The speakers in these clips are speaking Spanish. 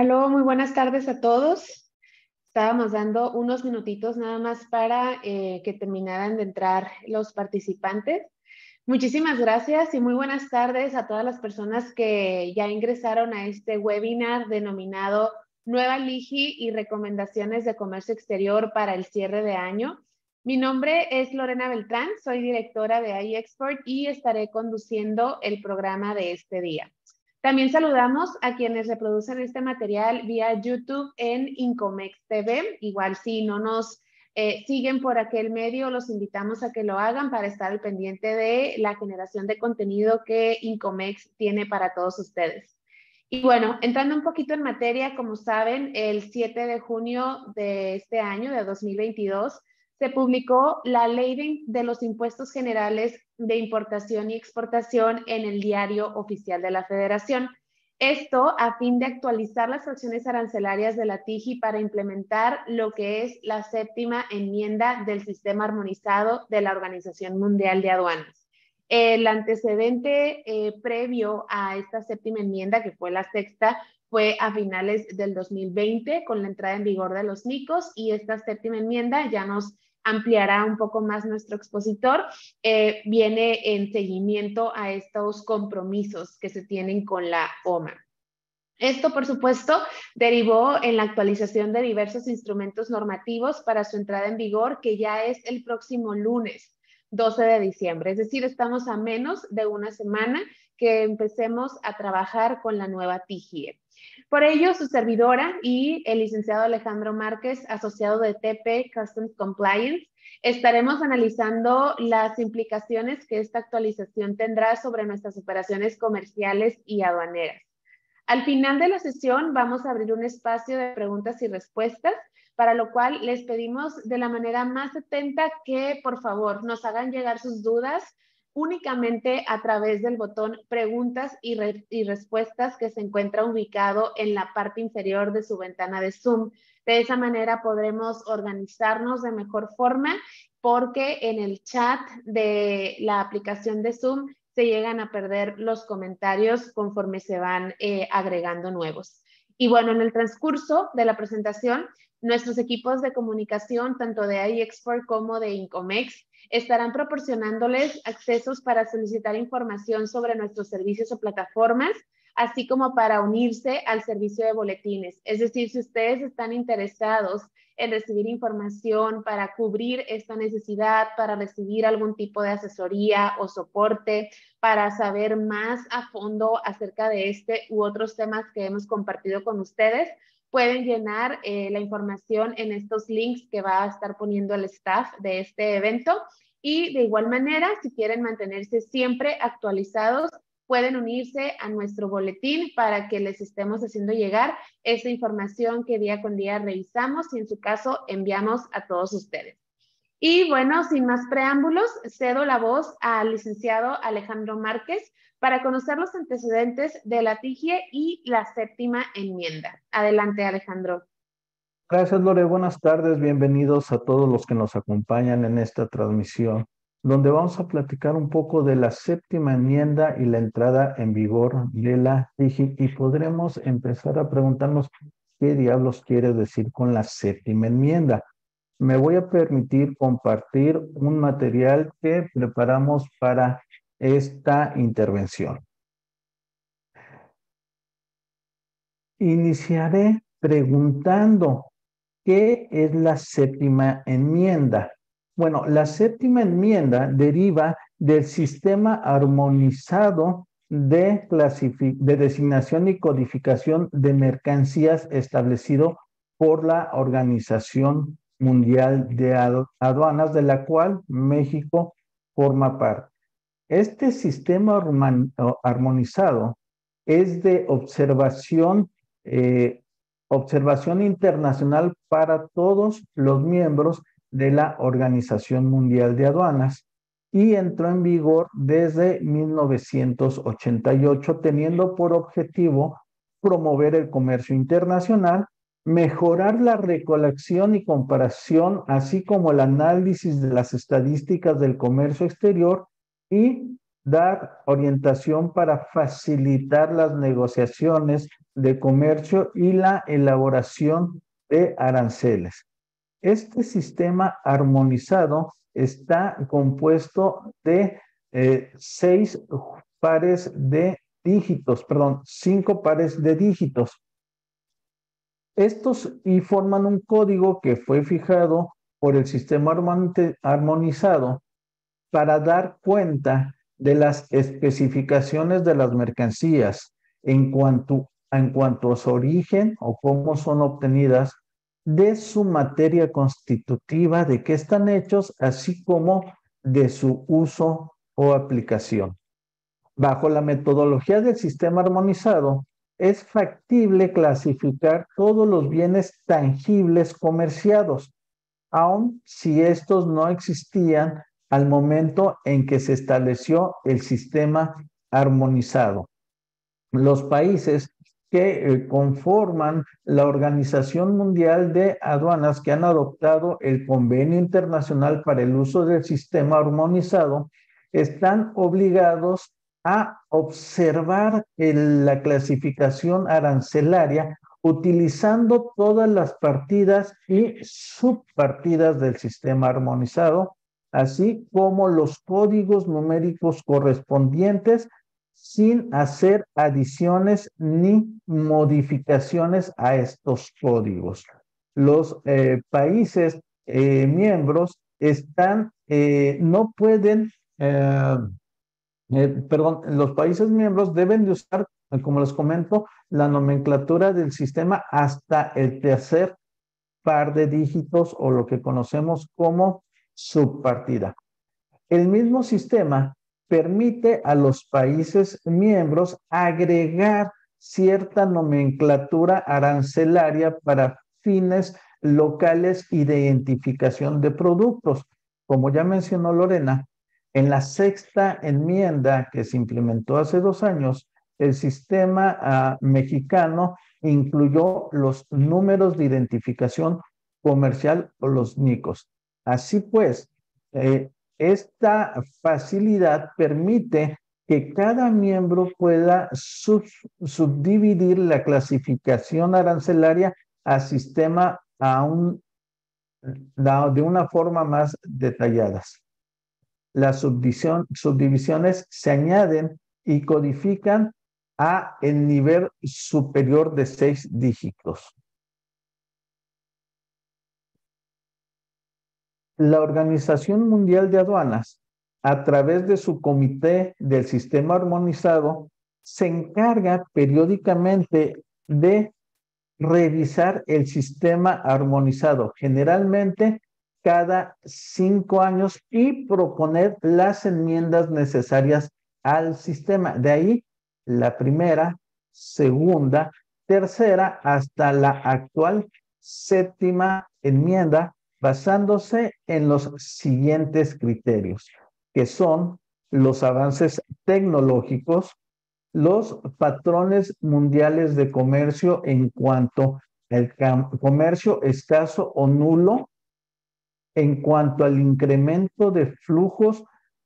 Aló, muy buenas tardes a todos. Estábamos dando unos minutitos nada más para eh, que terminaran de entrar los participantes. Muchísimas gracias y muy buenas tardes a todas las personas que ya ingresaron a este webinar denominado Nueva LIGI y recomendaciones de comercio exterior para el cierre de año. Mi nombre es Lorena Beltrán, soy directora de iExport y estaré conduciendo el programa de este día. También saludamos a quienes reproducen este material vía YouTube en Incomex TV. Igual si no nos eh, siguen por aquel medio, los invitamos a que lo hagan para estar al pendiente de la generación de contenido que Incomex tiene para todos ustedes. Y bueno, entrando un poquito en materia, como saben, el 7 de junio de este año, de 2022, se publicó la ley de, los impuestos generales de importación y exportación en el diario oficial de la Federación. Esto a fin de actualizar las acciones arancelarias de la TIGI para implementar lo que es la séptima enmienda del sistema armonizado de la Organización Mundial de Aduanas. El antecedente eh, previo a esta séptima enmienda, que fue la sexta, fue a finales del 2020 con la entrada en vigor de los NICOS y esta séptima enmienda ya nos ampliará un poco más nuestro expositor, eh, viene en seguimiento a estos compromisos que se tienen con la OMA. Esto, por supuesto, derivó en la actualización de diversos instrumentos normativos para su entrada en vigor, que ya es el próximo lunes, 12 de diciembre. Es decir, estamos a menos de una semana que empecemos a trabajar con la nueva TIGIE. Por ello, su servidora y el licenciado Alejandro Márquez, asociado de TP Customs Compliance, estaremos analizando las implicaciones que esta actualización tendrá sobre nuestras operaciones comerciales y aduaneras. Al final de la sesión vamos a abrir un espacio de preguntas y respuestas, para lo cual les pedimos de la manera más atenta que por favor nos hagan llegar sus dudas únicamente a través del botón preguntas y, respuestas que se encuentra ubicado en la parte inferior de su ventana de Zoom. De esa manera podremos organizarnos de mejor forma porque en el chat de la aplicación de Zoom se llegan a perder los comentarios conforme se van eh, agregando nuevos. Y bueno, en el transcurso de la presentación, nuestros equipos de comunicación, tanto de iExport como de Incomex, estarán proporcionándoles accesos para solicitar información sobre nuestros servicios o plataformas, así como para unirse al servicio de boletines. Es decir, si ustedes están interesados en recibir información para cubrir esta necesidad, para recibir algún tipo de asesoría o soporte, para saber más a fondo acerca de este u otros temas que hemos compartido con ustedes, pueden llenar eh, la información en estos links que va a estar poniendo el staff de este evento. Y de igual manera, si quieren mantenerse siempre actualizados, pueden unirse a nuestro boletín para que les estemos haciendo llegar esa información que día con día revisamos y en su caso enviamos a todos ustedes. Y bueno, sin más preámbulos, cedo la voz al licenciado Alejandro Márquez para conocer los antecedentes de la TIGIE y la séptima enmienda. Adelante, Alejandro. Gracias, Lore. Buenas tardes. Bienvenidos a todos los que nos acompañan en esta transmisión, donde vamos a platicar un poco de la séptima enmienda y la entrada en vigor de la TIGI y podremos empezar a preguntarnos qué diablos quiere decir con la séptima enmienda. Me voy a permitir compartir un material que preparamos para esta intervención. Iniciaré preguntando, ¿qué es la séptima enmienda? Bueno, la séptima enmienda deriva del sistema armonizado de, de designación y codificación de mercancías establecido por la Organización Mundial de Aduanas, de la cual México forma parte. Este sistema armonizado es de observación, eh, observación internacional para todos los miembros de la Organización Mundial de Aduanas y entró en vigor desde 1988, teniendo por objetivo promover el comercio internacional, mejorar la recolección y comparación, así como el análisis de las estadísticas del comercio exterior y dar orientación para facilitar las negociaciones de comercio y la elaboración de aranceles. Este sistema armonizado está compuesto de eh, seis pares de dígitos, perdón, cinco pares de dígitos. Estos y forman un código que fue fijado por el sistema armonizado para dar cuenta de las especificaciones de las mercancías en cuanto, en cuanto a su origen o cómo son obtenidas, de su materia constitutiva, de qué están hechos, así como de su uso o aplicación. Bajo la metodología del sistema armonizado, es factible clasificar todos los bienes tangibles comerciados, aun si estos no existían al momento en que se estableció el sistema armonizado. Los países que eh, conforman la Organización Mundial de Aduanas que han adoptado el Convenio Internacional para el Uso del Sistema Armonizado están obligados a observar la clasificación arancelaria utilizando todas las partidas y subpartidas del sistema armonizado, así como los códigos numéricos correspondientes sin hacer adiciones ni modificaciones a estos códigos. Los eh, países eh, miembros están, eh, no pueden, perdón, los países miembros deben de usar, como les comento, la nomenclatura del sistema hasta el tercer par de dígitos o lo que conocemos como subpartida. El mismo sistema permite a los países miembros agregar cierta nomenclatura arancelaria para fines locales y de identificación de productos. Como ya mencionó Lorena, en la sexta enmienda que se implementó hace dos años, el sistema ah, mexicano incluyó los números de identificación comercial o los NICOS. Así pues, eh, esta facilidad permite que cada miembro pueda subdividir la clasificación arancelaria a sistema a de una forma más detallada. Las subdivisiones se añaden y codifican a el nivel superior de seis dígitos. La Organización Mundial de Aduanas, a través de su comité del sistema armonizado, se encarga periódicamente de revisar el sistema armonizado, generalmente cada cinco años, y proponer las enmiendas necesarias al sistema. De ahí la primera, segunda, tercera, hasta la actual séptima enmienda basándose en los siguientes criterios, que son los avances tecnológicos, los patrones mundiales de comercio en cuanto al comercio escaso o nulo, en cuanto al incremento de flujos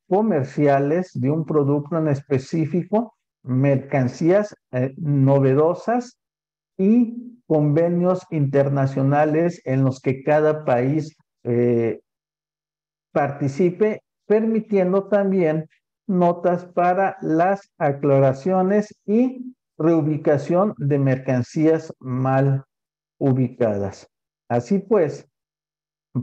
comerciales de un producto en específico, mercancías eh, novedosas y convenios internacionales en los que cada país eh, participe, permitiendo también notas para las aclaraciones y reubicación de mercancías mal ubicadas. Así pues,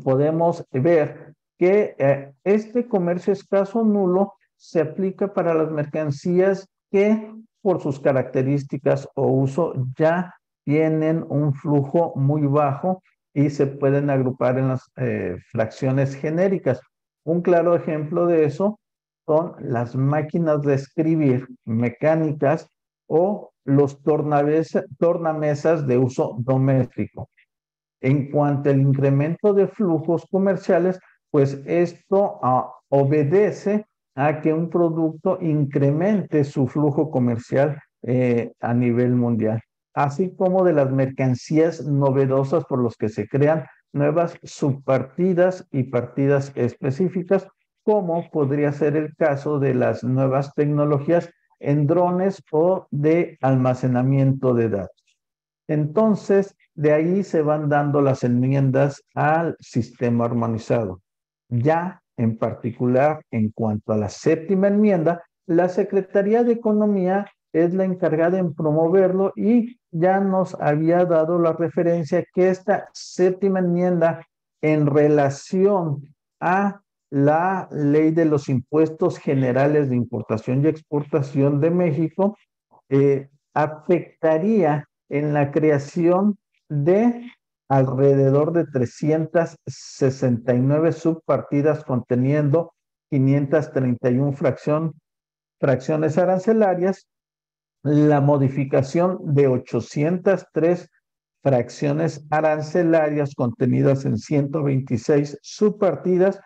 podemos ver que eh, este comercio escaso nulo se aplica para las mercancías que por sus características o uso ya tienen un flujo muy bajo y se pueden agrupar en las eh, fracciones genéricas. Un claro ejemplo de eso son las máquinas de escribir mecánicas o los tornamesas de uso doméstico. En cuanto al incremento de flujos comerciales, pues esto ah, obedece a que un producto incremente su flujo comercial eh, a nivel mundial así como de las mercancías novedosas por los que se crean nuevas subpartidas y partidas específicas como podría ser el caso de las nuevas tecnologías en drones o de almacenamiento de datos. Entonces, de ahí se van dando las enmiendas al sistema armonizado. Ya en particular, en cuanto a la séptima enmienda, la Secretaría de Economía es la encargada en promoverlo y ya nos había dado la referencia que esta séptima enmienda en relación a la ley de los impuestos generales de importación y exportación de México eh, afectaría en la creación de alrededor de 369 subpartidas conteniendo 531 fracción, fracciones arancelarias, la modificación de 803 fracciones arancelarias contenidas en 126 subpartidas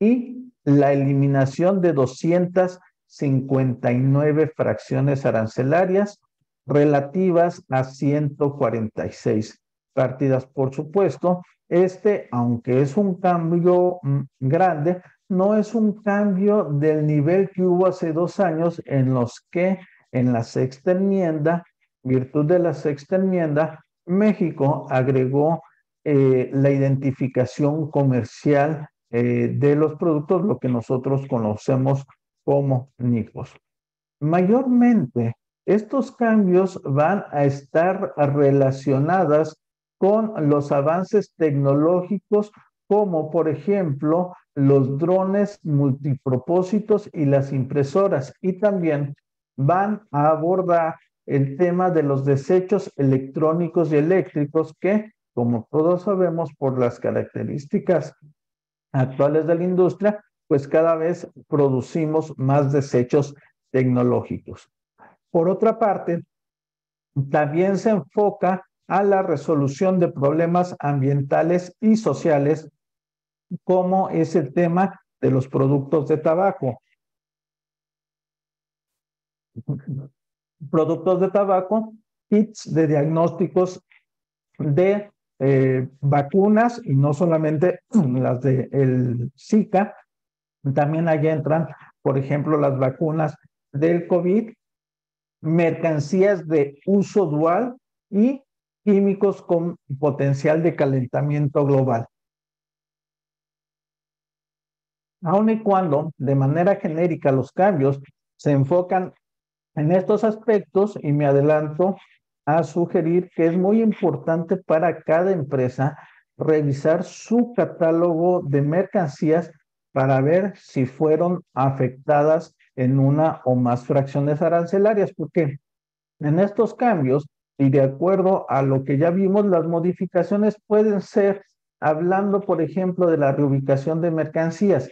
y la eliminación de 259 fracciones arancelarias relativas a 146 partidas. Por supuesto, este, aunque es un cambio mm, grande, no es un cambio del nivel que hubo hace dos años en los que en la sexta enmienda, virtud de la sexta enmienda, México agregó eh, la identificación comercial eh, de los productos, lo que nosotros conocemos como NICOS. Mayormente, estos cambios van a estar relacionadas con los avances tecnológicos como por ejemplo los drones multipropósitos y las impresoras y también van a abordar el tema de los desechos electrónicos y eléctricos que, como todos sabemos por las características actuales de la industria, pues cada vez producimos más desechos tecnológicos. Por otra parte, también se enfoca a la resolución de problemas ambientales y sociales, como es el tema de los productos de tabaco. Productos de tabaco, kits de diagnósticos de eh, vacunas y no solamente las de el Zika, también allá entran, por ejemplo, las vacunas del COVID, mercancías de uso dual y químicos con potencial de calentamiento global. Aun y cuando, de manera genérica, los cambios se enfocan en estos aspectos, y me adelanto a sugerir que es muy importante para cada empresa revisar su catálogo de mercancías para ver si fueron afectadas en una o más fracciones arancelarias, porque en estos cambios y de acuerdo a lo que ya vimos, las modificaciones pueden ser, hablando, por ejemplo, de la reubicación de mercancías.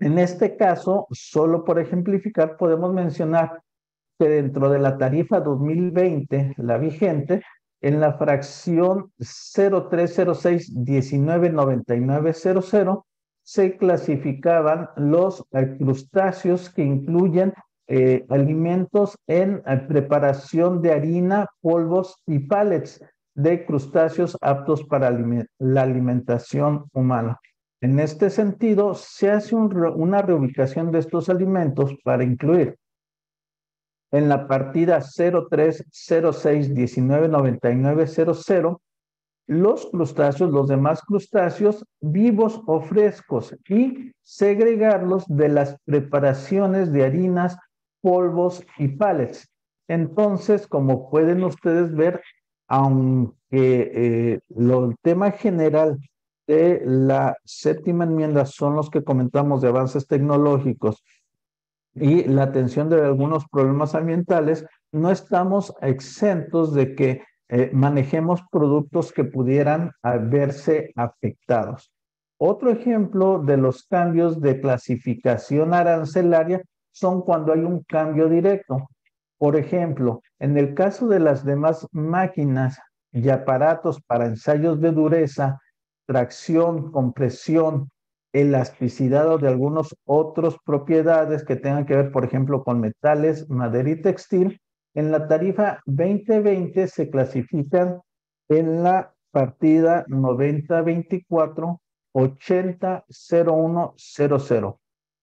En este caso, solo por ejemplificar, podemos mencionar que dentro de la tarifa 2020, la vigente, en la fracción 0306-199900 se clasificaban los crustáceos que incluyen eh, alimentos en eh, preparación de harina, polvos y pallets de crustáceos aptos para la alimentación humana. En este sentido, se hace una reubicación de estos alimentos para incluir en la partida 0306199900 los crustáceos, los demás crustáceos vivos o frescos y segregarlos de las preparaciones de harinas, polvos y pallets. Entonces, como pueden ustedes ver, aunque eh, el tema general de la séptima enmienda son los que comentamos de avances tecnológicos y la atención de algunos problemas ambientales, no estamos exentos de que eh, manejemos productos que pudieran verse afectados. Otro ejemplo de los cambios de clasificación arancelaria son cuando hay un cambio directo. Por ejemplo, en el caso de las demás máquinas y aparatos para ensayos de dureza, tracción, compresión, elasticidad o de algunos otros propiedades que tengan que ver, por ejemplo, con metales, madera y textil, en la tarifa 2020 se clasifican en la partida 9024 800100.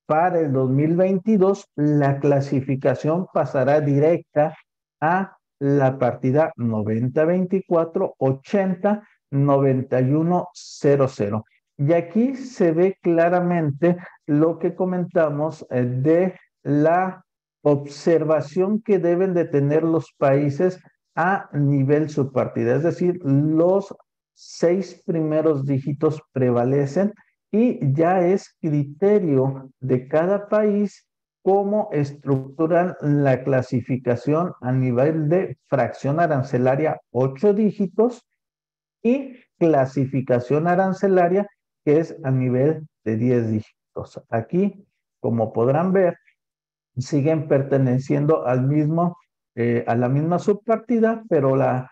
para el 2022 la clasificación pasará directa a la partida 9024 80 9100. Y aquí se ve claramente lo que comentamos eh, de la observación que deben de tener los países a nivel subpartida, es decir, los seis primeros dígitos prevalecen y ya es criterio de cada país cómo estructuran la clasificación a nivel de fracción arancelaria ocho dígitos y clasificación arancelaria que es a nivel de 10 dígitos. Aquí, como podrán ver, siguen perteneciendo al mismo, eh, a la misma subpartida, pero la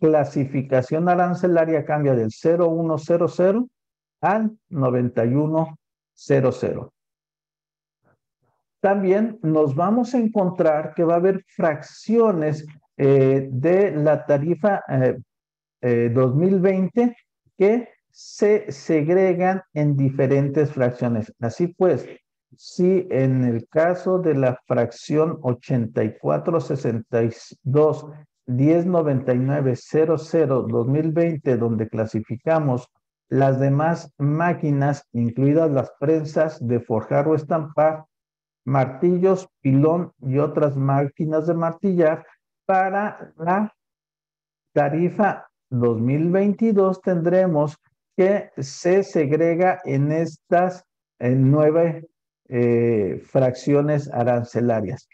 clasificación arancelaria cambia del 0100 al 9100. También nos vamos a encontrar que va a haber fracciones eh, de la tarifa 2020 eh, que se segregan en diferentes fracciones. Así pues, si en el caso de la fracción 8462 109900 2020, donde clasificamos las demás máquinas, incluidas las prensas de forjar o estampar, martillos, pilón y otras máquinas de martillar, para la tarifa 2022 tendremos que se segrega en estas nueve eh, fracciones arancelarias.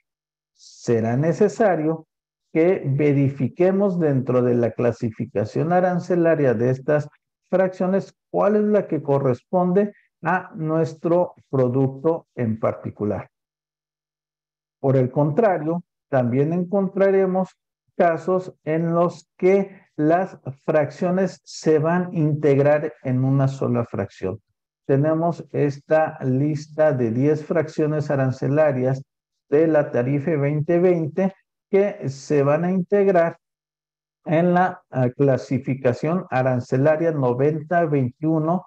Será necesario que verifiquemos dentro de la clasificación arancelaria de estas fracciones cuál es la que corresponde a nuestro producto en particular. Por el contrario, también encontraremos casos en los que las fracciones se van a integrar en una sola fracción. Tenemos esta lista de 10 fracciones arancelarias de la tarifa 2020 que se van a integrar en la ah, clasificación arancelaria 9021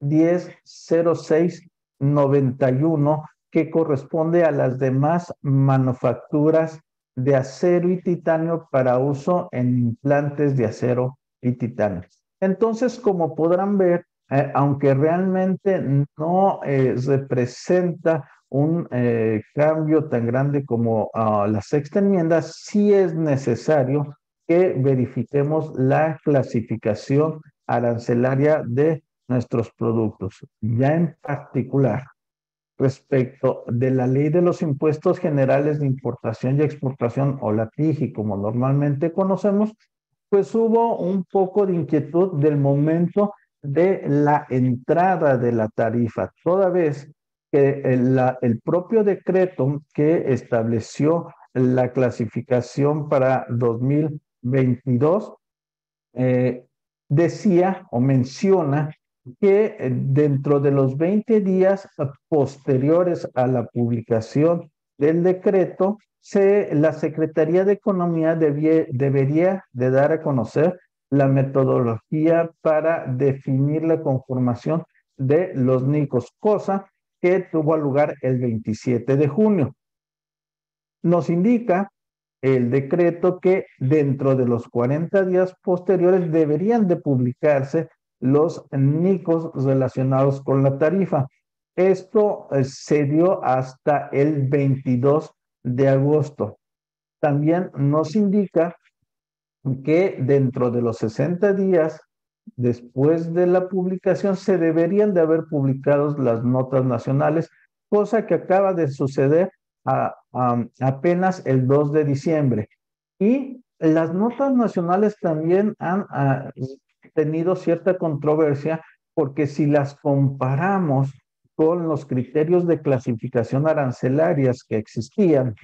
1006 91 que corresponde a las demás manufacturas de acero y titanio para uso en implantes de acero y titanio. Entonces, como podrán ver, eh, aunque realmente no eh, representa un eh, cambio tan grande como ah, la sexta enmienda, sí es necesario que verifiquemos la clasificación arancelaria de nuestros productos. Ya en particular, respecto de la ley de los impuestos generales de importación y exportación o la TIGI como normalmente conocemos, pues hubo un poco de inquietud del momento de la entrada de la tarifa, toda vez que el, propio decreto que estableció la clasificación para 2022 eh, decía o menciona que eh, dentro de los 20 días posteriores a la publicación del decreto, la Secretaría de Economía debería de dar a conocer la metodología para definir la conformación de los NICOS, cosa que tuvo lugar el 27 de junio. Nos indica el decreto que dentro de los 40 días posteriores deberían de publicarse los NICOS relacionados con la tarifa. Esto eh, se dio hasta el 22 de agosto. También nos indica que dentro de los 60 días después de la publicación se deberían de haber publicado las notas nacionales, cosa que acaba de suceder apenas el 2 de diciembre. Y las notas nacionales también han ah, tenido cierta controversia porque si las comparamos con los criterios de clasificación arancelarias que existían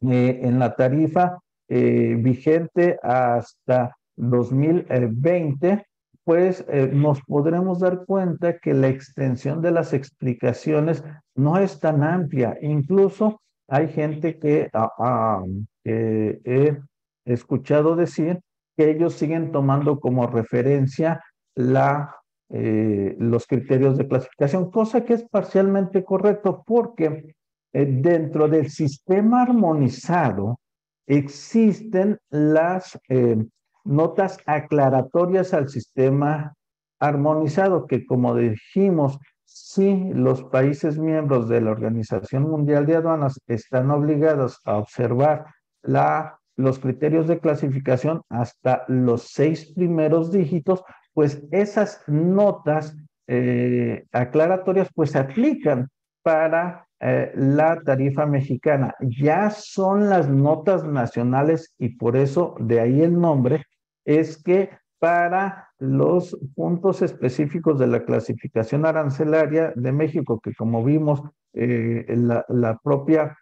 eh, en la tarifa eh, vigente hasta 2020, pues eh, nos podremos dar cuenta que la extensión de las explicaciones no es tan amplia. Incluso hay gente que ah, ah, he escuchado decir que ellos siguen tomando como referencia la eh, los criterios de clasificación, cosa que es parcialmente correcto porque eh, dentro del sistema armonizado existen las eh, notas aclaratorias al sistema armonizado que como dijimos, si los países miembros de la Organización Mundial de Aduanas están obligados a observar la, los criterios de clasificación hasta los seis primeros dígitos, pues esas notas eh, aclaratorias pues se aplican para eh, la tarifa mexicana. Ya son las notas nacionales y por eso de ahí el nombre es que para los puntos específicos de la clasificación arancelaria de México, que como vimos, eh, la, propia,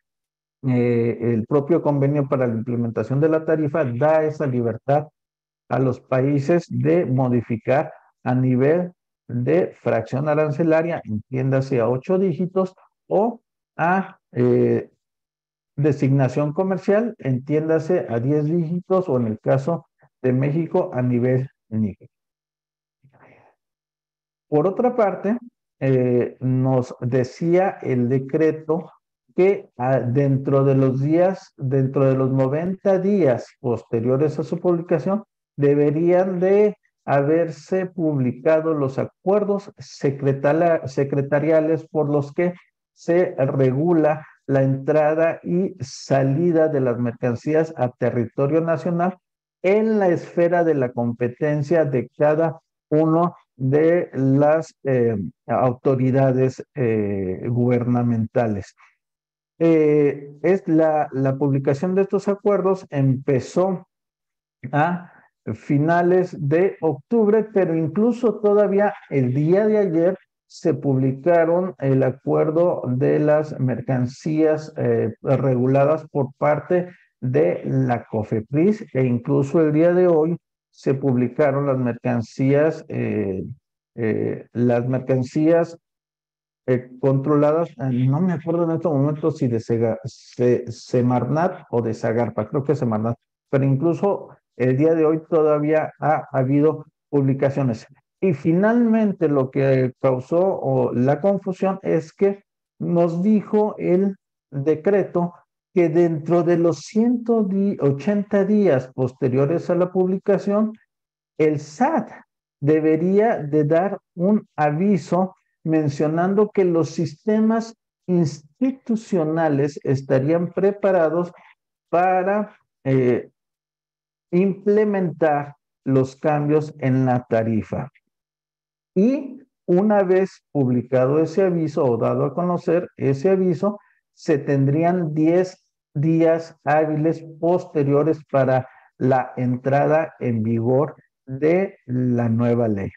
el propio convenio para la implementación de la tarifa da esa libertad a los países de modificar a nivel de fracción arancelaria, entiéndase a ocho dígitos, o a eh, designación comercial, entiéndase a diez dígitos, o en el caso de México a nivel níquel. Por otra parte, eh, nos decía el decreto que ah, dentro de los días, dentro de los 90 días posteriores a su publicación, deberían de haberse publicado los acuerdos secretariales por los que se regula la entrada y salida de las mercancías a territorio nacional en la esfera de la competencia de cada uno de las eh, autoridades eh, gubernamentales. Eh, es la, publicación de estos acuerdos empezó a finales de octubre, pero incluso todavía el día de ayer se publicaron el acuerdo de las mercancías eh, reguladas por parte de la COFEPRIS e incluso el día de hoy se publicaron las mercancías, eh, las mercancías controladas, no me acuerdo en este momento si de Semarnat o de Zagarpa, creo que Semarnat, pero incluso el día de hoy todavía ha habido publicaciones. Y finalmente lo que causó la confusión es que nos dijo el decreto que dentro de los 180 días posteriores a la publicación, el SAT debería de dar un aviso mencionando que los sistemas institucionales estarían preparados para eh, implementar los cambios en la tarifa. Y una vez publicado ese aviso o dado a conocer ese aviso, se tendrían 10 días hábiles posteriores para la entrada en vigor de la nueva ley.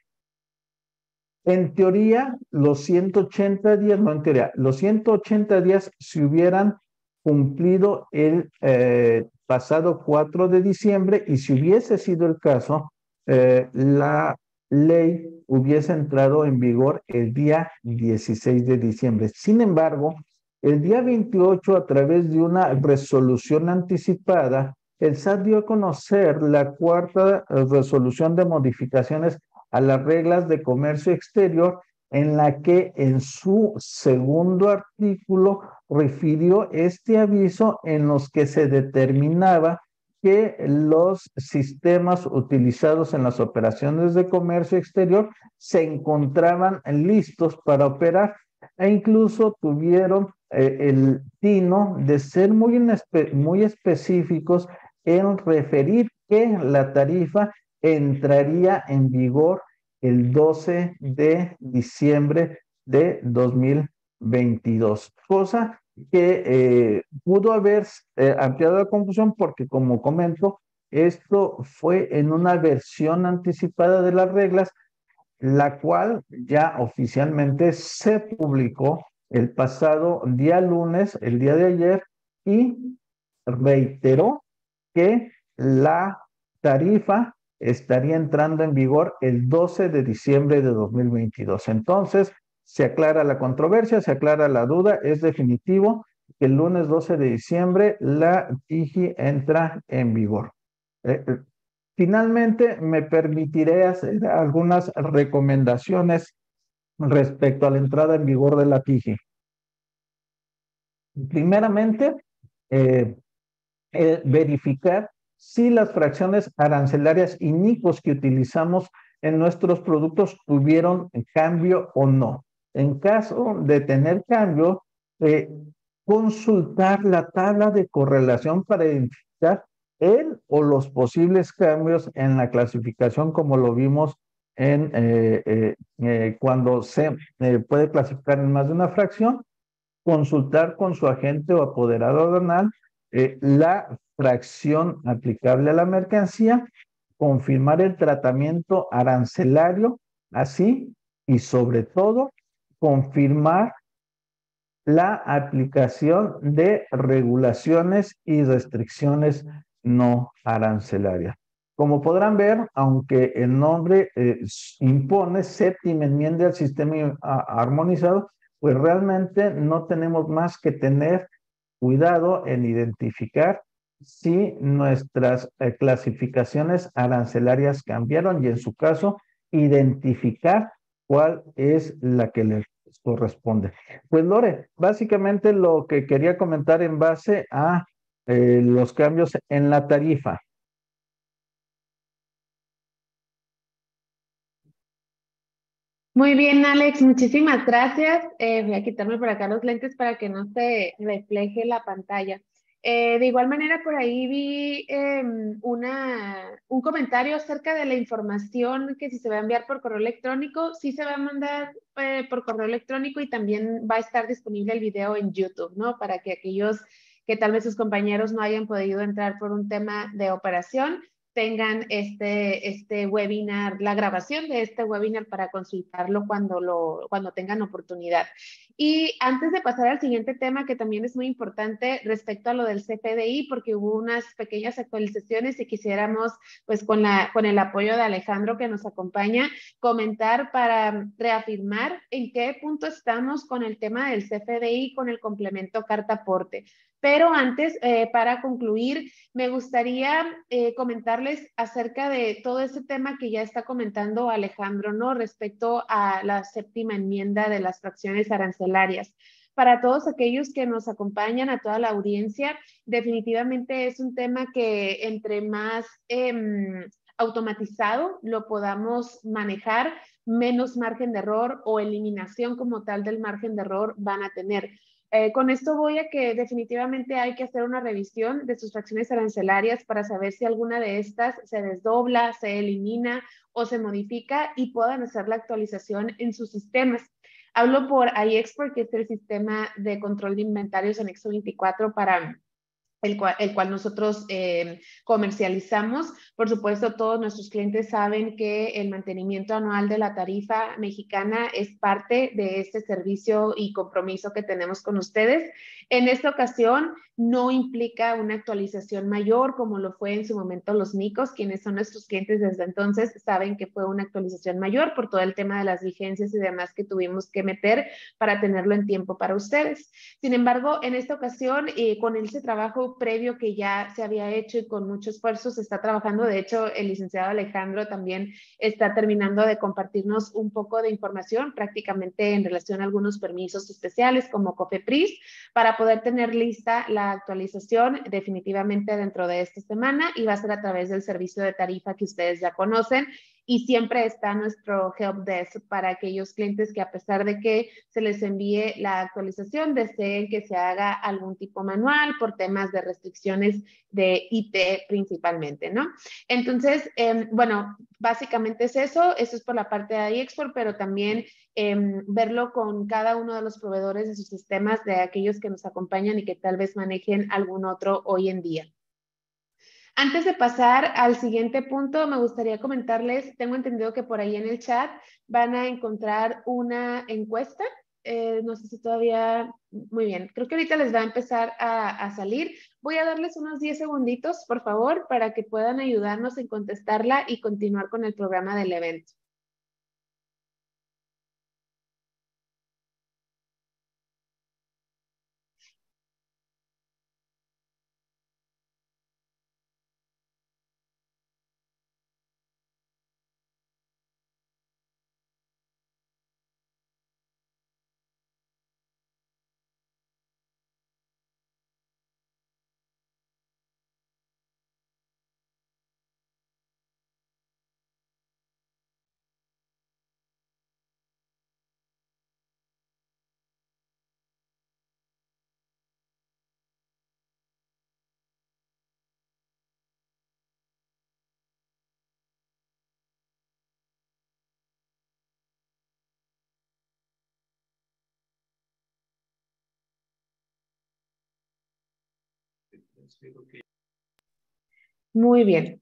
En teoría, los 180 días, no en teoría, los 180 días se hubieran cumplido el eh, pasado 4 de diciembre y si hubiese sido el caso, eh, la ley hubiese entrado en vigor el día 16 de diciembre. Sin embargo, el día 28, a través de una resolución anticipada, el SAT dio a conocer la cuarta resolución de modificaciones a las reglas de comercio exterior en la que en su segundo artículo refirió este aviso en los que se determinaba que los sistemas utilizados en las operaciones de comercio exterior se encontraban listos para operar e incluso tuvieron eh, el tino de ser muy, muy específicos en referir que la tarifa entraría en vigor el 12 de diciembre de 2022, cosa que eh, pudo haber eh, ampliado la confusión porque, como comento, esto fue en una versión anticipada de las reglas, la cual ya oficialmente se publicó el pasado día lunes, el día de ayer, y reiteró que la tarifa estaría entrando en vigor el 12 de diciembre de 2022. Entonces, se aclara la controversia, se aclara la duda, es definitivo que el lunes 12 de diciembre la TIGI entra en vigor. Eh, eh, finalmente, me permitiré hacer algunas recomendaciones respecto a la entrada en vigor de la TIGI. Primeramente, eh, eh, verificar si las fracciones arancelarias y NICOS que utilizamos en nuestros productos tuvieron cambio o no. En caso de tener cambio, eh, consultar la tabla de correlación para identificar el o los posibles cambios en la clasificación como lo vimos en eh, eh, cuando se puede clasificar en más de una fracción, consultar con su agente o apoderado aduanal la fracción aplicable a la mercancía, confirmar el tratamiento arancelario, así y sobre todo confirmar la aplicación de regulaciones y restricciones no arancelarias. Como podrán ver, aunque el nombre eh, impone séptima enmienda al sistema armonizado, pues realmente no tenemos más que tener cuidado en identificar si nuestras eh, clasificaciones arancelarias cambiaron y en su caso identificar cuál es la que les corresponde. Pues Lore, básicamente lo que quería comentar en base a eh, los cambios en la tarifa. Muy bien, Alex, muchísimas gracias. Eh, voy a quitarme por acá los lentes para que no se refleje la pantalla. Eh, de igual manera, por ahí vi em, una, un comentario acerca de la información que si se va a enviar por correo electrónico, sí se va a mandar eh, por correo electrónico y también va a estar disponible el video en YouTube, ¿no? Para que aquellos que tal vez sus compañeros no hayan podido entrar por un tema de operación, tengan este, este webinar, la grabación de este webinar para consultarlo cuando, lo, cuando tengan oportunidad. Y antes de pasar al siguiente tema, que también es muy importante respecto a lo del CPDI, porque hubo unas pequeñas actualizaciones y quisiéramos, pues con, la, con el apoyo de Alejandro que nos acompaña, comentar para reafirmar en qué punto estamos con el tema del CFDI con el complemento carta aporte. Pero antes, eh, para concluir, me gustaría eh, comentarles acerca de todo ese tema que ya está comentando Alejandro, ¿no? Respecto a la séptima enmienda de las fracciones arancelarias. Para todos aquellos que nos acompañan, a toda la audiencia, definitivamente es un tema que entre más em, automatizado lo podamos manejar, menos margen de error o eliminación como tal del margen de error van a tener. Eh, con esto voy a que definitivamente hay que hacer una revisión de sus fracciones arancelarias para saber si alguna de estas se desdobla, se elimina o se modifica y puedan hacer la actualización en sus sistemas. Hablo por iExport, que es el sistema de control de inventarios anexo 24 para el cual, nosotros eh, comercializamos. Por supuesto, todos nuestros clientes saben que el mantenimiento anual de la tarifa mexicana es parte de este servicio y compromiso que tenemos con ustedes. En esta ocasión, no implica una actualización mayor como lo fue en su momento los NICOS, quienes son nuestros clientes desde entonces, saben que fue una actualización mayor por todo el tema de las vigencias y demás que tuvimos que meter para tenerlo en tiempo para ustedes. Sin embargo, en esta ocasión, eh, con ese trabajo previo que ya se había hecho y con mucho esfuerzo se está trabajando, de hecho, el licenciado Alejandro también está terminando de compartirnos un poco de información prácticamente en relación a algunos permisos especiales como COFEPRIS para poder tener lista la actualización definitivamente dentro de esta semana y va a ser a través del servicio de tarifa que ustedes ya conocen y siempre está nuestro help desk para aquellos clientes que a pesar de que se les envíe la actualización deseen que se haga algún tipo manual por temas de restricciones de IT principalmente, ¿no? Entonces, em, bueno, básicamente es eso, eso es por la parte de iExport, pero también em, verlo con cada uno de los proveedores de sus sistemas, de aquellos que nos acompañan y que tal vez manejen algún otro hoy en día. Antes de pasar al siguiente punto, me gustaría comentarles, tengo entendido que por ahí en el chat van a encontrar una encuesta. Eh, no sé si todavía, muy bien, creo que ahorita les va a empezar a, a salir. Voy a darles unos 10 segunditos, por favor, para que puedan ayudarnos en contestarla y continuar con el programa del evento. Muy bien.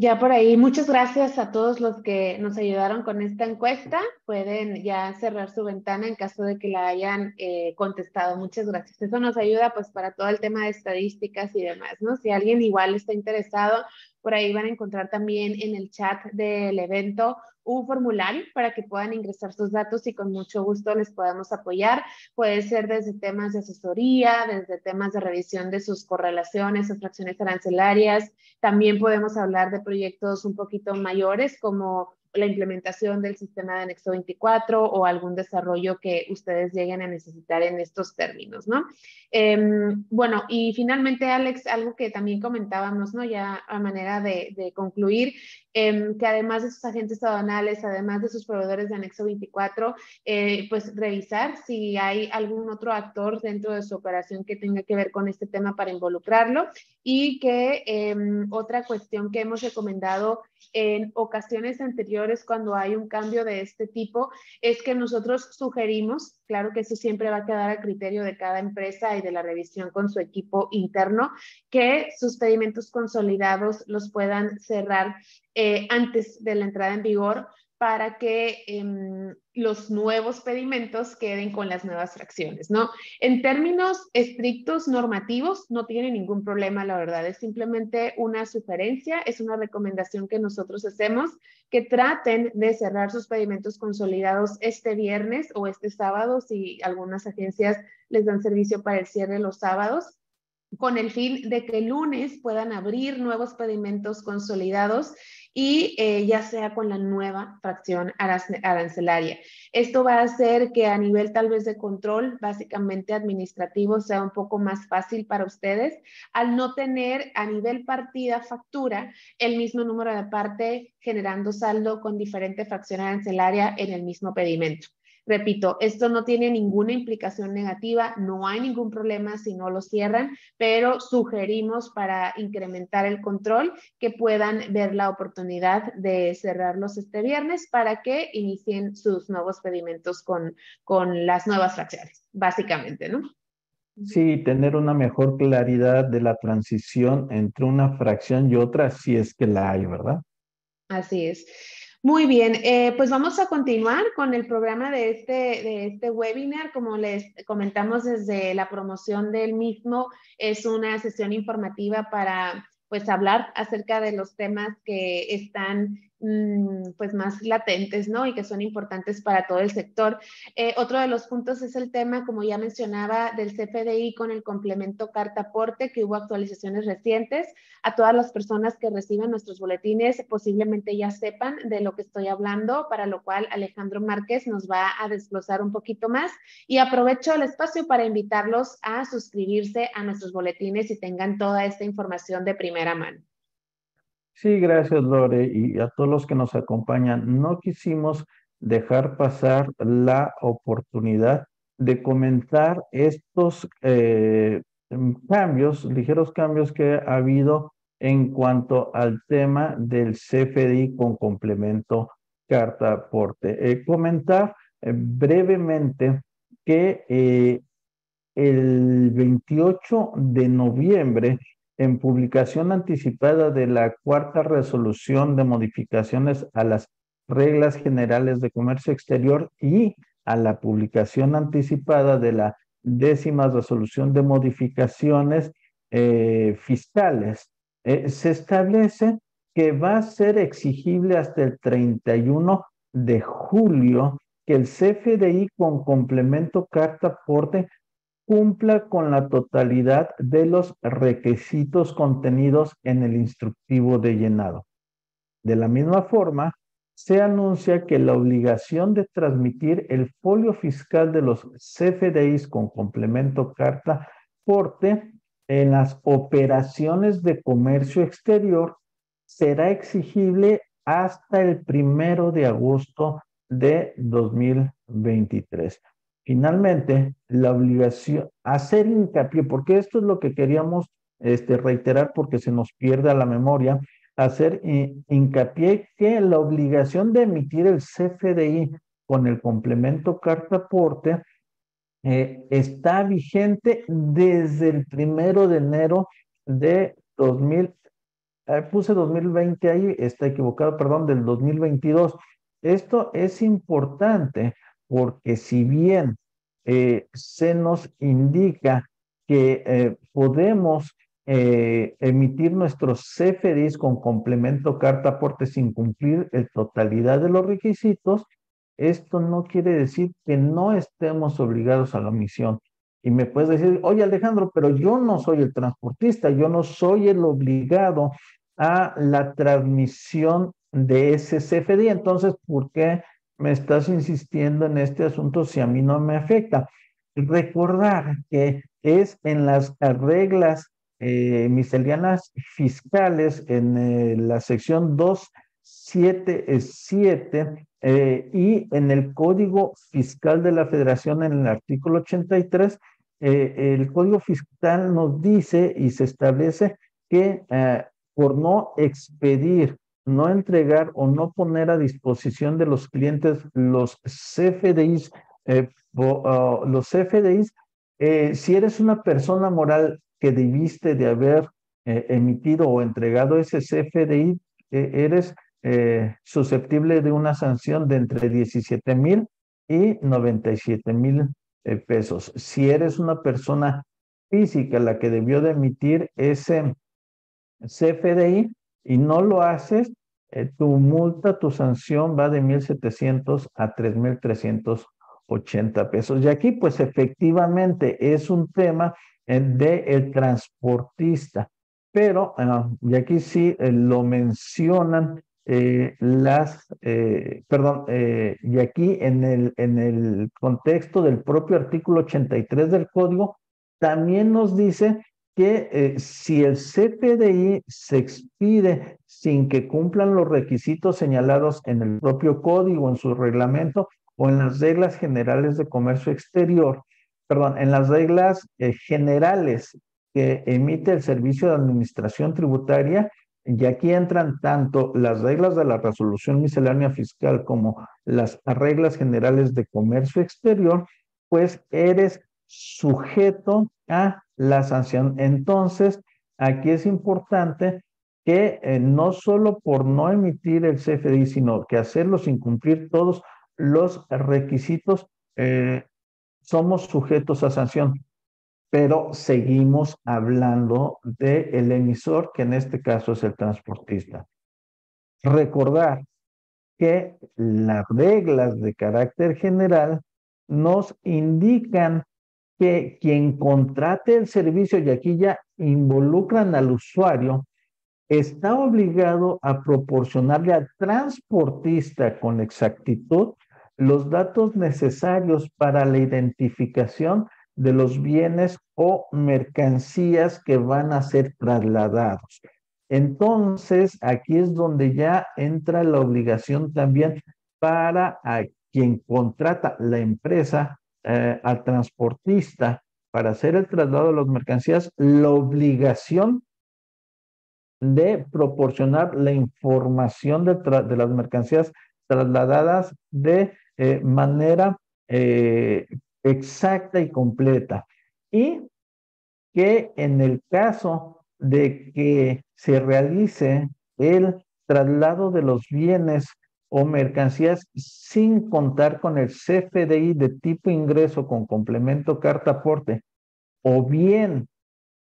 Ya por ahí, muchas gracias a todos los que nos ayudaron con esta encuesta. Pueden ya cerrar su ventana en caso de que la hayan eh, contestado. Muchas gracias. Eso nos ayuda pues para todo el tema de estadísticas y demás, ¿no? Si alguien igual está interesado, por ahí van a encontrar también en el chat del evento un formulario para que puedan ingresar sus datos y con mucho gusto les podamos apoyar. Puede ser desde temas de asesoría, desde temas de revisión de sus correlaciones o fracciones arancelarias. También podemos hablar de proyectos un poquito mayores como la implementación del sistema de anexo 24 o algún desarrollo que ustedes lleguen a necesitar en estos términos, ¿no? Em, bueno, y finalmente, Alex, algo que también comentábamos, ¿no? Ya a manera de, de concluir, Em, que además de sus agentes aduanales, además de sus proveedores de anexo 24, eh, pues revisar si hay algún otro actor dentro de su operación que tenga que ver con este tema para involucrarlo y que em, otra cuestión que hemos recomendado en ocasiones anteriores cuando hay un cambio de este tipo es que nosotros sugerimos, claro que eso siempre va a quedar a criterio de cada empresa y de la revisión con su equipo interno, que sus pedimentos consolidados los puedan cerrar eh, antes de la entrada en vigor para que em, los nuevos pedimentos queden con las nuevas fracciones, ¿no? En términos estrictos normativos, no tiene ningún problema, la verdad, es simplemente una sugerencia, es una recomendación que nosotros hacemos, que traten de cerrar sus pedimentos consolidados este viernes o este sábado, si algunas agencias les dan servicio para el cierre los sábados, con el fin de que el lunes puedan abrir nuevos pedimentos consolidados y eh, ya sea con la nueva fracción arancelaria. Esto va a hacer que a nivel tal vez de control, básicamente administrativo, sea un poco más fácil para ustedes al no tener a nivel partida factura el mismo número de parte generando saldo con diferente fracción arancelaria en el mismo pedimento. Repito, esto no tiene ninguna implicación negativa, no hay ningún problema si no lo cierran, pero sugerimos para incrementar el control que puedan ver la oportunidad de cerrarlos este viernes para que inicien sus nuevos pedimentos con, con las nuevas fracciones, básicamente, ¿no? Sí, tener una mejor claridad de la transición entre una fracción y otra, si es que la hay, ¿verdad? Así es. Muy bien, eh, pues vamos a continuar con el programa de este, de este webinar. Como les comentamos desde la promoción del mismo, es una sesión informativa para pues hablar acerca de los temas que están pues más latentes, ¿no? Y que son importantes para todo el sector. Eh, otro de los puntos es el tema, como ya mencionaba, del CFDI con el complemento carta aporte, que hubo actualizaciones recientes. A todas las personas que reciben nuestros boletines posiblemente ya sepan de lo que estoy hablando, para lo cual Alejandro Márquez nos va a desglosar un poquito más. Y aprovecho el espacio para invitarlos a suscribirse a nuestros boletines y tengan toda esta información de primera mano. Sí, gracias Lore y a todos los que nos acompañan. No quisimos dejar pasar la oportunidad de comentar estos eh, cambios, ligeros cambios que ha habido en cuanto al tema del CFDI con complemento carta aporte. Eh, comentar eh, brevemente que el 28 de noviembre en publicación anticipada de la cuarta resolución de modificaciones a las reglas generales de comercio exterior y a la publicación anticipada de la décima resolución de modificaciones eh, fiscales. Eh, se establece que va a ser exigible hasta el 31 de julio que el CFDI con complemento carta aporte cumpla con la totalidad de los requisitos contenidos en el instructivo de llenado. De la misma forma, se anuncia que la obligación de transmitir el folio fiscal de los CFDIs con complemento carta porte en las operaciones de comercio exterior será exigible hasta el primero de agosto de 2023. Finalmente, la obligación, hacer hincapié, porque esto es lo que queríamos este, reiterar porque se nos pierde la memoria, hacer hincapié que la obligación de emitir el CFDI con el complemento carta aporte eh, está vigente desde el primero de enero de 2000, eh, puse 2020 ahí, está equivocado, perdón, del 2022. Esto es importante porque si bien eh, se nos indica que podemos emitir nuestros CFDIs con complemento carta aporte sin cumplir el totalidad de los requisitos, esto no quiere decir que no estemos obligados a la omisión. Y me puedes decir, oye Alejandro, pero yo no soy el transportista, yo no soy el obligado a la transmisión de ese CFD. Entonces, ¿por qué me estás insistiendo en este asunto si a mí no me afecta? Recordar que es en las reglas eh, misceláneas fiscales, en eh, la sección 277, eh, y en el Código Fiscal de la Federación, en el artículo 83, eh, el Código Fiscal nos dice y se establece que eh, por no expedir, no entregar o no poner a disposición de los clientes los CFDIs, los CFDIs, si eres una persona moral que debiste de haber emitido o entregado ese CFDI, eres eh, susceptible de una sanción de entre 17 mil y 97 mil eh, pesos. Si eres una persona física la que debió de emitir ese CFDI y no lo haces, eh, tu multa, tu sanción va de 1.700 a 3.380 pesos. Y aquí, pues efectivamente es un tema de el transportista, pero ah, y aquí sí lo mencionan eh, las, eh, perdón, eh, y aquí en el, en el contexto del propio artículo 83 del código, también nos dice que si el CPDI se expide sin que cumplan los requisitos señalados en el propio código, en su reglamento o en las reglas generales de comercio exterior, perdón, en las reglas generales que emite el Servicio de Administración Tributaria, y aquí entran tanto las reglas de la resolución miscelánea fiscal como las reglas generales de comercio exterior, pues eres sujeto a la sanción. Entonces, aquí es importante que eh, no solo por no emitir el CFDI, sino que hacerlo sin cumplir todos los requisitos, eh, somos sujetos a sanción pero seguimos hablando del emisor, que en este caso es el transportista. Recordar que las reglas de carácter general nos indican que quien contrate el servicio, y aquí ya involucran al usuario, está obligado a proporcionarle al transportista con exactitud los datos necesarios para la identificación de los bienes o mercancías que van a ser trasladados. Entonces, aquí es donde ya entra la obligación también para a quien contrata la empresa, eh, al transportista, para hacer el traslado de las mercancías, la obligación de proporcionar la información de, las mercancías trasladadas de eh, manera eh, exacta y completa. Y que en el caso de que se realice el traslado de los bienes o mercancías sin contar con el CFDI de tipo ingreso con complemento carta aporte, o bien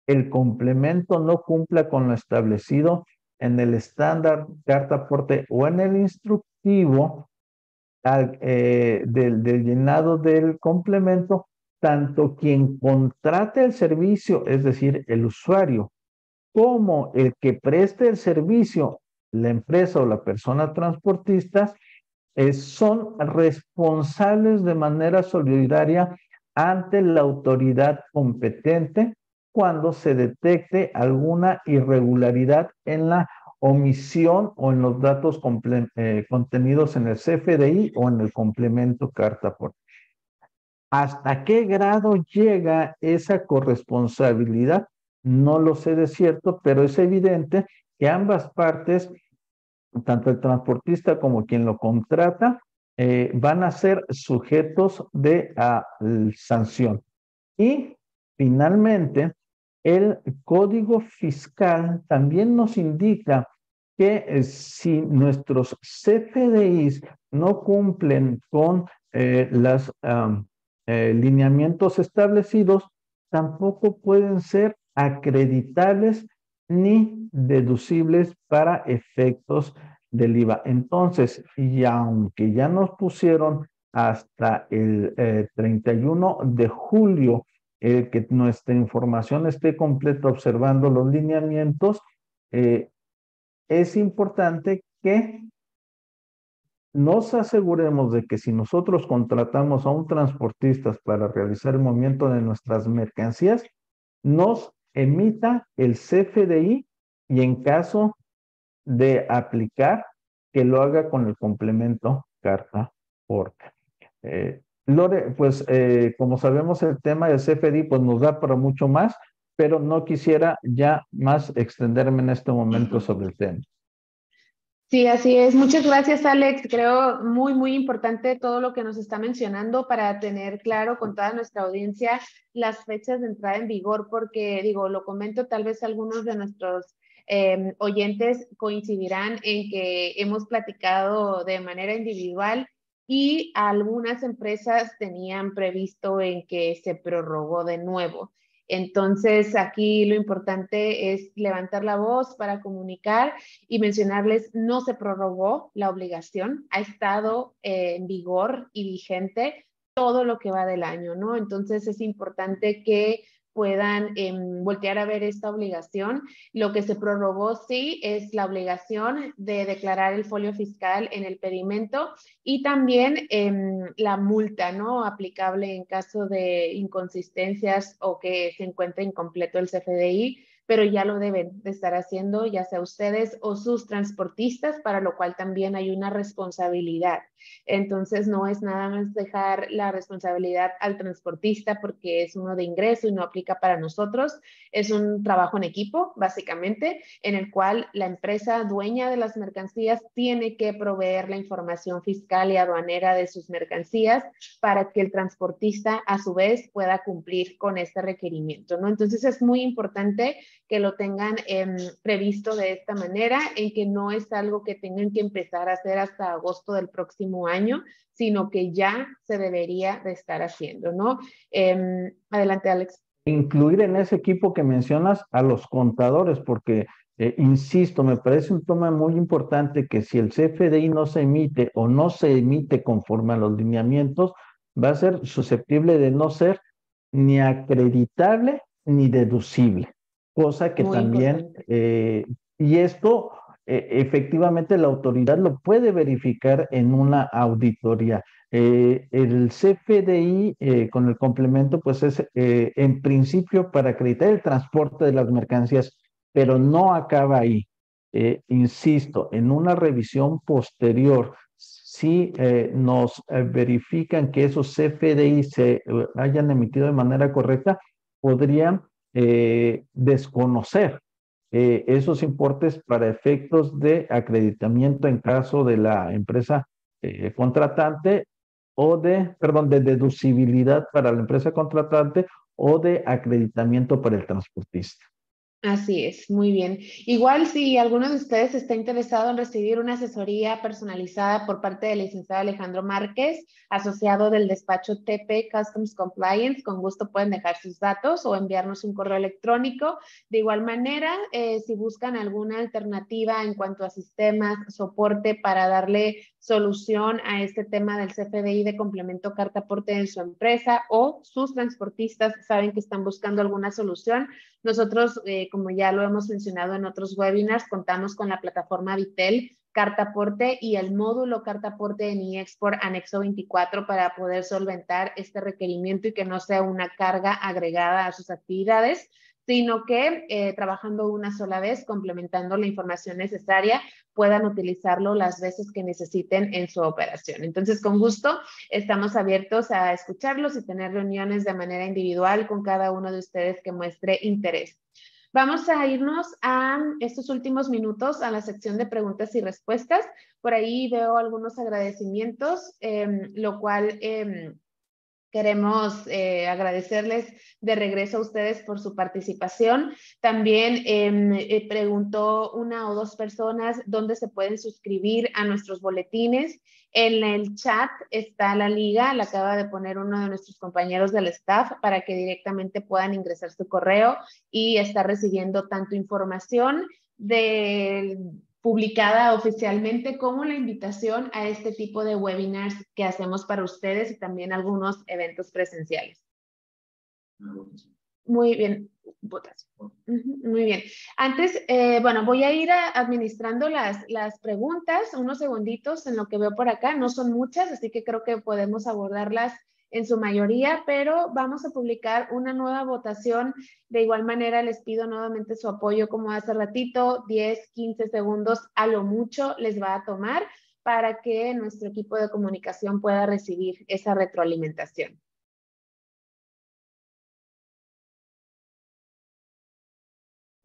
el complemento no cumpla con lo establecido en el estándar carta aporte o en el instructivo, eh, del, llenado del complemento, tanto quien contrate el servicio, es decir, el usuario, como el que preste el servicio, la empresa o la persona transportista, eh, son responsables de manera solidaria ante la autoridad competente cuando se detecte alguna irregularidad en la omisión o en los datos eh, contenidos en el CFDI o en el complemento carta por. ¿Hasta qué grado llega esa corresponsabilidad? No lo sé de cierto, pero es evidente que ambas partes, tanto el transportista como quien lo contrata, eh, van a ser sujetos de ah, sanción. Y finalmente, el código fiscal también nos indica que eh, si nuestros CFDIs no cumplen con los lineamientos establecidos, tampoco pueden ser acreditables ni deducibles para efectos del IVA. Entonces, y aunque ya nos pusieron hasta el 31 eh, de julio que nuestra información esté completa observando los lineamientos, eh, es importante que nos aseguremos de que si nosotros contratamos a un transportista para realizar el movimiento de nuestras mercancías, nos emita el CFDI y en caso de aplicar, que lo haga con el complemento carta porte. Eh, Lore, pues eh, como sabemos el tema del CFDI pues nos da para mucho más, pero no quisiera ya más extenderme en este momento sobre el tema. Sí, así es. Muchas gracias, Alex. Creo muy, muy importante todo lo que nos está mencionando para tener claro con toda nuestra audiencia las fechas de entrada en vigor, porque digo, lo comento, tal vez algunos de nuestros em, oyentes coincidirán en que hemos platicado de manera individual y algunas empresas tenían previsto en que se prorrogó de nuevo. Entonces, aquí lo importante es levantar la voz para comunicar y mencionarles, no se prorrogó la obligación, ha estado eh, en vigor y vigente todo lo que va del año, ¿no? Entonces, es importante que puedan em, voltear a ver esta obligación. Lo que se prorrogó, sí, es la obligación de declarar el folio fiscal en el pedimento y también em, la multa, ¿no? Aplicable en caso de inconsistencias o que se encuentre incompleto el CFDI pero ya lo deben de estar haciendo, ya sea ustedes o sus transportistas, para lo cual también hay una responsabilidad. Entonces, no es nada más dejar la responsabilidad al transportista porque es uno de ingreso y no aplica para nosotros. Es un trabajo en equipo, básicamente, en el cual la empresa dueña de las mercancías tiene que proveer la información fiscal y aduanera de sus mercancías para que el transportista, a su vez, pueda cumplir con este requerimiento, ¿no? Entonces, es muy importante que lo tengan em, previsto de esta manera, en que no es algo que tengan que empezar a hacer hasta agosto del próximo año, sino que ya se debería de estar haciendo, ¿no? Em, adelante, Alex. Incluir en ese equipo que mencionas a los contadores, porque eh, insisto, me parece un tema muy importante que si el CFDI no se emite o no se emite conforme a los lineamientos, va a ser susceptible de no ser ni acreditable ni deducible cosa que también, eh, y esto efectivamente la autoridad lo puede verificar en una auditoría. Eh, el CFDI con el complemento, pues es en principio para acreditar el transporte de las mercancías, pero no acaba ahí. insisto, en una revisión posterior, si nos verifican que esos CFDI se hayan emitido de manera correcta, podrían eh, desconocer eh, esos importes para efectos de acreditamiento en caso de la empresa eh, contratante o de, perdón, de deducibilidad para la empresa contratante o de acreditamiento para el transportista. Así es, muy bien. Igual si alguno de ustedes está interesado en recibir una asesoría personalizada por parte del licenciado Alejandro Márquez, asociado del despacho TP Customs Compliance, con gusto pueden dejar sus datos o enviarnos un correo electrónico. De igual manera, eh, si buscan alguna alternativa en cuanto a sistemas, soporte para darle solución a este tema del CFDI de complemento carta aporte en su empresa o sus transportistas saben que están buscando alguna solución, nosotros, eh, como ya lo hemos mencionado en otros webinars, contamos con la plataforma Vitel Cartaporte y el módulo Cartaporte en eXport anexo 24 para poder solventar este requerimiento y que no sea una carga agregada a sus actividades sino que eh, trabajando una sola vez, complementando la información necesaria, puedan utilizarlo las veces que necesiten en su operación. Entonces, con gusto, estamos abiertos a escucharlos y tener reuniones de manera individual con cada uno de ustedes que muestre interés. Vamos a irnos a estos últimos minutos a la sección de preguntas y respuestas. Por ahí veo algunos agradecimientos, em, lo cual em, Queremos eh, agradecerles de regreso a ustedes por su participación. También em, eh, preguntó una o dos personas dónde se pueden suscribir a nuestros boletines. En el chat está la liga, la acaba de poner uno de nuestros compañeros del staff para que directamente puedan ingresar su correo y estar recibiendo tanto información de publicada oficialmente como la invitación a este tipo de webinars que hacemos para ustedes y también algunos eventos presenciales. Muy bien, Muy bien. Antes, eh, bueno, voy a ir administrando las, las preguntas, unos segunditos en lo que veo por acá. No son muchas, así que creo que podemos abordarlas en su mayoría, pero vamos a publicar una nueva votación. De igual manera, les pido nuevamente su apoyo como hace ratito, 10, 15 segundos a lo mucho les va a tomar para que nuestro equipo de comunicación pueda recibir esa retroalimentación.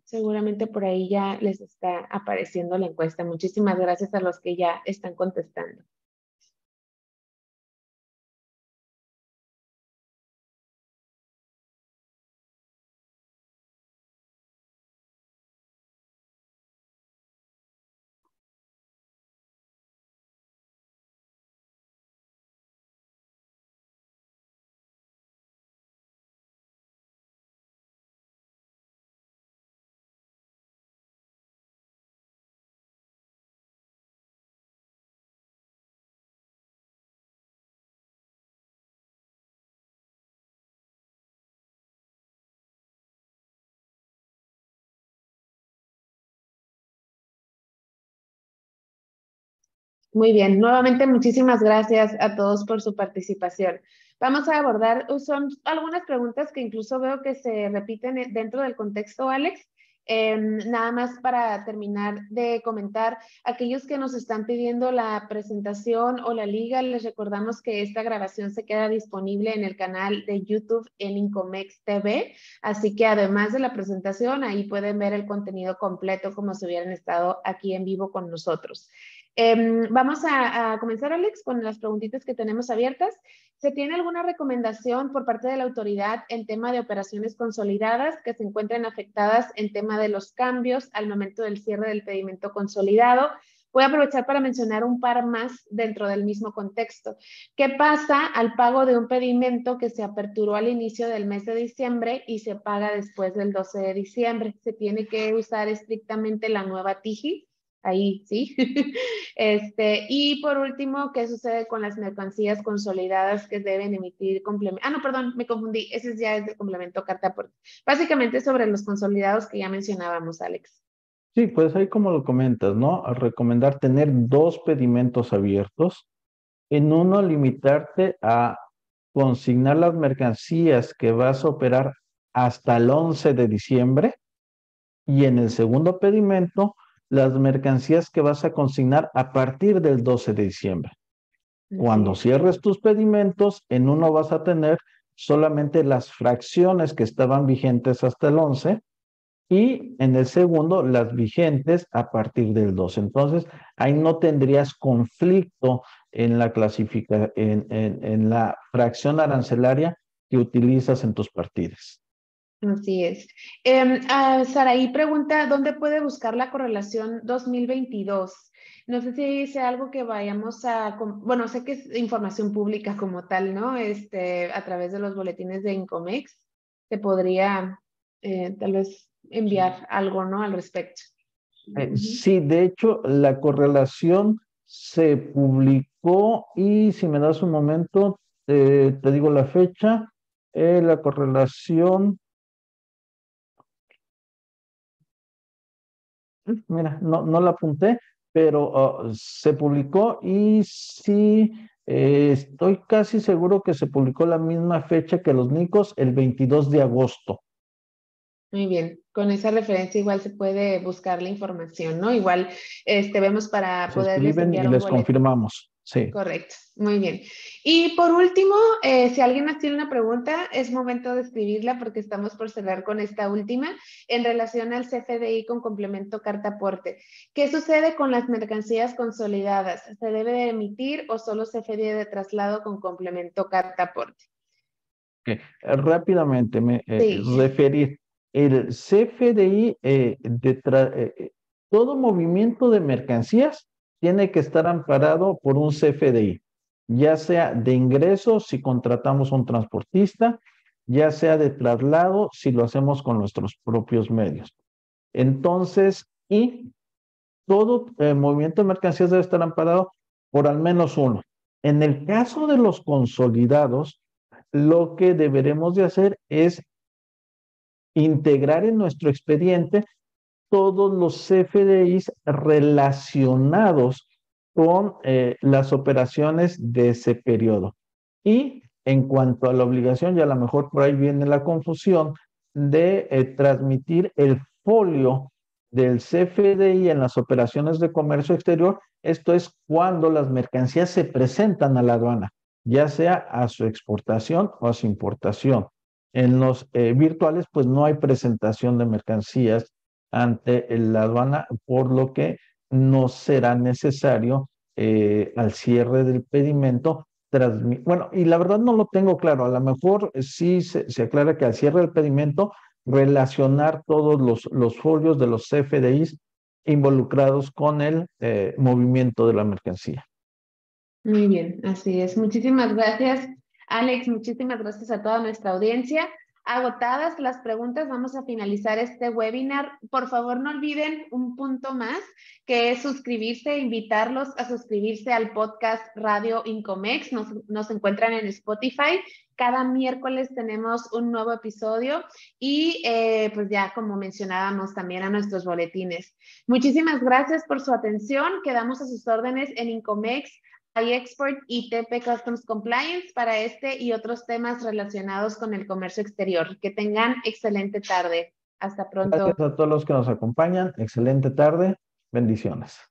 Seguramente por ahí ya les está apareciendo la encuesta. Muchísimas gracias a los que ya están contestando. Muy bien, nuevamente muchísimas gracias a todos por su participación. Vamos a abordar, son algunas preguntas que incluso veo que se repiten dentro del contexto, Alex. Em, nada más para terminar de comentar, aquellos que nos están pidiendo la presentación o la liga, les recordamos que esta grabación se queda disponible en el canal de YouTube en Incomex TV, así que además de la presentación, ahí pueden ver el contenido completo como si hubieran estado aquí en vivo con nosotros. Em, vamos a, comenzar, Alex, con las preguntitas que tenemos abiertas. ¿Se tiene alguna recomendación por parte de la autoridad en tema de operaciones consolidadas que se encuentren afectadas en tema de los cambios al momento del cierre del pedimento consolidado? Voy a aprovechar para mencionar un par más dentro del mismo contexto. ¿Qué pasa al pago de un pedimento que se aperturó al inicio del mes de diciembre y se paga después del 12 de diciembre? ¿Se tiene que usar estrictamente la nueva TIGI? Ahí, ¿sí? este, y por último, ¿qué sucede con las mercancías consolidadas que deben emitir complemento? Ah, no, perdón, me confundí, ese ya es el complemento carta por... Básicamente sobre los consolidados que ya mencionábamos, Alex. Sí, pues ahí como lo comentas, ¿no? A recomendar tener dos pedimentos abiertos. En uno, limitarte a consignar las mercancías que vas a operar hasta el 11 de diciembre. Y en el segundo pedimento, las mercancías que vas a consignar a partir del 12 de diciembre. Cuando cierres tus pedimentos, en uno vas a tener solamente las fracciones que estaban vigentes hasta el 11 y en el segundo las vigentes a partir del 12. Entonces, ahí no tendrías conflicto en la clasificación, en, en la fracción arancelaria que utilizas en tus partidas. Así es. Eh, Saraí pregunta, ¿dónde puede buscar la correlación 2022? No sé si sea algo que vayamos a, bueno, sé que es información pública como tal, ¿no? Este, a través de los boletines de Incomex, te podría eh, tal vez enviar algo, ¿no? Al respecto. Eh, sí, de hecho, la correlación se publicó y si me das un momento, te digo la fecha, eh, la correlación Mira, no, no la apunté, pero ah, se publicó y sí, eh, estoy casi seguro que se publicó la misma fecha que los Nicos, el 22 de agosto. Muy bien, con esa referencia igual se puede buscar la información, ¿no? Igual este, vemos para poder escriben y les confirmamos. Sí. Correcto, muy bien. Y por último, eh, si alguien nos tiene una pregunta, es momento de escribirla porque estamos por cerrar con esta última en relación al CFDI con complemento carta aporte. ¿Qué sucede con las mercancías consolidadas? ¿Se debe de emitir o solo CFDI de traslado con complemento carta aporte? Okay. Rápidamente me eh, referir. El CFDI, eh, de todo movimiento de mercancías tiene que estar amparado por un CFDI, ya sea de ingresos si contratamos un transportista, ya sea de traslado si lo hacemos con nuestros propios medios. Entonces, y todo eh, movimiento de mercancías debe estar amparado por al menos uno. En el caso de los consolidados, lo que deberemos de hacer es integrar en nuestro expediente todos los CFDIs relacionados con eh, las operaciones de ese periodo. Y en cuanto a la obligación, y a lo mejor por ahí viene la confusión, de eh, transmitir el folio del CFDI en las operaciones de comercio exterior, esto es cuando las mercancías se presentan a la aduana, ya sea a su exportación o a su importación. En los eh, virtuales, pues no hay presentación de mercancías ante la aduana, por lo que no será necesario eh, al cierre del pedimento bueno, y la verdad no lo tengo claro, a lo mejor sí se, aclara que al cierre del pedimento relacionar todos los, folios de los CFDIs involucrados con el eh, movimiento de la mercancía. Muy bien, así es. Muchísimas gracias, Alex. Muchísimas gracias a toda nuestra audiencia agotadas las preguntas, vamos a finalizar este webinar. Por favor, no olviden un punto más, que es suscribirse, invitarlos a suscribirse al podcast Radio Incomex. Nos, nos encuentran en Spotify. Cada miércoles tenemos un nuevo episodio y eh, pues ya como mencionábamos también a nuestros boletines. Muchísimas gracias por su atención. Quedamos a sus órdenes en Incomex iExport y TP Customs Compliance para este y otros temas relacionados con el comercio exterior. Que tengan excelente tarde. Hasta pronto. Gracias a todos los que nos acompañan. Excelente tarde. Bendiciones.